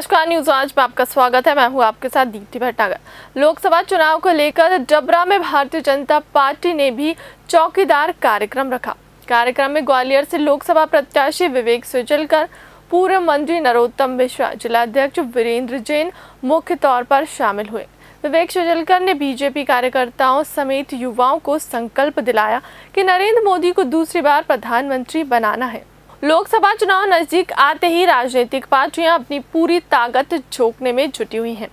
नमस्कार न्यूज़ आज में आपका स्वागत है। मैं हूँ आपके साथ दीप्ति भटनागर लोकसभा चुनाव को लेकर डबरा में भारतीय जनता पार्टी ने भी चौकीदार कार्यक्रम रखा। कार्यक्रम में ग्वालियर से लोकसभा प्रत्याशी विवेक सुजलकर, पूर्व मंत्री नरोत्तम मिश्रा, जिलाध्यक्ष वीरेंद्र जैन मुख्य तौर पर शामिल हुए। विवेक सुजलकर ने बीजेपी कार्यकर्ताओं समेत युवाओं को संकल्प दिलाया कि नरेंद्र मोदी को दूसरी बार प्रधानमंत्री बनाना है। लोकसभा चुनाव नज़दीक आते ही राजनीतिक पार्टियाँ अपनी पूरी ताकत झोंकने में जुटी हुई हैं।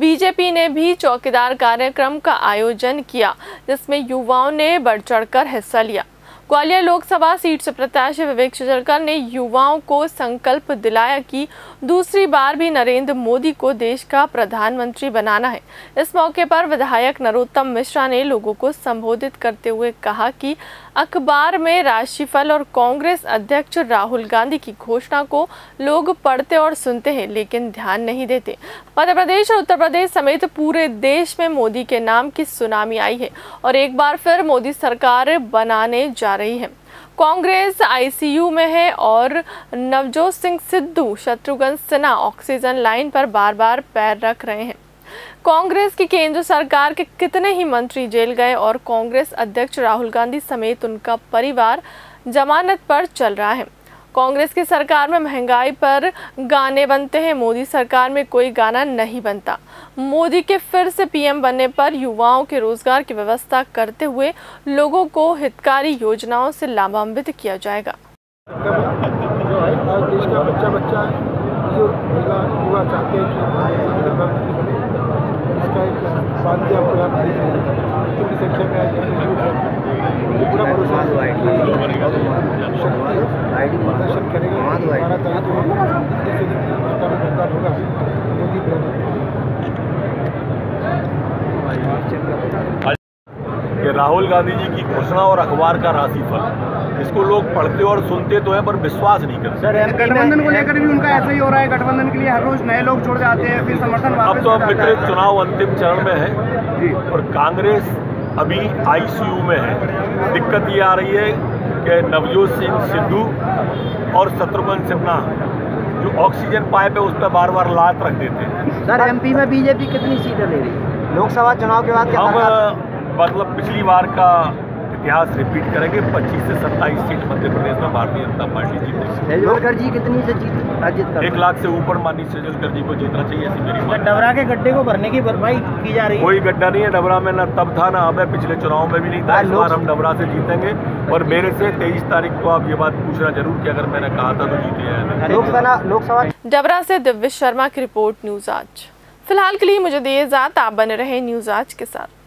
बीजेपी ने भी चौकीदार कार्यक्रम का आयोजन किया, जिसमें युवाओं ने बढ़ चढ़कर हिस्सा लिया। ग्वालियर लोकसभा सीट से प्रत्याशी विवेक शुजलकर ने युवाओं को संकल्प दिलाया कि दूसरी बार भी नरेंद्र मोदी को देश का प्रधानमंत्री बनाना है। इस मौके पर विधायक नरोत्तम मिश्रा ने लोगों को संबोधित करते हुए कहा कि अखबार में राशिफल और कांग्रेस अध्यक्ष राहुल गांधी की घोषणा को लोग पढ़ते और सुनते हैं, लेकिन ध्यान नहीं देते। मध्य प्रदेश और उत्तर प्रदेश समेत पूरे देश में मोदी के नाम की सुनामी आई है और एक बार फिर मोदी सरकार बनाने जा रही है। कांग्रेस आईसीयू में है और नवजोत सिंह सिद्धू शत्रुघ्न सिन्हा ऑक्सीजन लाइन पर बार बार पैर रख रहे हैं। कांग्रेस की केंद्र सरकार के कितने ही मंत्री जेल गए और कांग्रेस अध्यक्ष राहुल गांधी समेत उनका परिवार जमानत पर चल रहा है। कांग्रेस की सरकार में महँगाई पर गाने बनते हैं, मोदी सरकार में कोई गाना नहीं बनता। मोदी के फिर से पीएम बनने पर युवाओं के रोज़गार की व्यवस्था करते हुए लोगों को हितकारी योजनाओं से लाभान्वित किया जाएगा। देश का बच्चा बच्चा है, जो महिला युवा चाहते हैं कि प्रधानमंत्री बने इसका एक साध्य आपको यहाँ पर दिख रही है इतनी संख्या में आज यहाँ मौजूद है मुझे पूरा भरोसा है कि शक्ति प्रदर्शन करेगा हमारा दायित्व है जल्दी से जल्दी जनता में मतदान होगा मोदी प्रधानमंत्री कि राहुल गांधी जी की घोषणा और अखबार का राशिफल। इसको लोग पढ़ते और सुनते तो हैं पर विश्वास नहीं करते। सर गठबंधन को लेकर भी उनका ऐसा ही हो रहा है गठबंधन के लिए हर रोज नए लोग जुड़ जाते हैं फिर समर्थन अब तो अब मित्र चुनाव अंतिम चरण में है और कांग्रेस अभी आईसीयू में है। दिक्कत ये आ रही है कि नवजोत सिंह सिद्धू और शत्रुघ्न सिन्हा जो ऑक्सीजन पाइप है उस पर बार बार लात रख देते हैं। सर एमपी में बीजेपी कितनी सीटें ले रही है? लोकसभा चुनाव के बाद क्या हम मतलब पिछली बार का इतिहास रिपीट करेंगे 25 से 27 सीट मध्य प्रदेश में भारतीय जनता पार्टी जीतेगी तेजवलकर जी कितनी से जीत कर एक लाख से ऊपर माननीय सजलकर जी को जीतना चाहिए ऐसी मेरी मांग डबरा के गड्ढे को भरने की भरपाई की जा रही है। कोई गड्ढा नहीं है डबरा में न तब था ना अब है पिछले चुनाव में भी नहीं था हाँ, इस बार हम डबरा से जीतेंगे। और मेरे से तेईस तारीख को आप ये बात पूछना ज़रूर कि अगर मैंने कहा था तो जीते हैं लोकसभा लोकसभा डबरा से दिव्य शर्मा की रिपोर्ट न्यूज़ आज। फ़िलहाल के लिए मुझे दिए इजाज़त आप बने रहे न्यूज़ आज के साथ।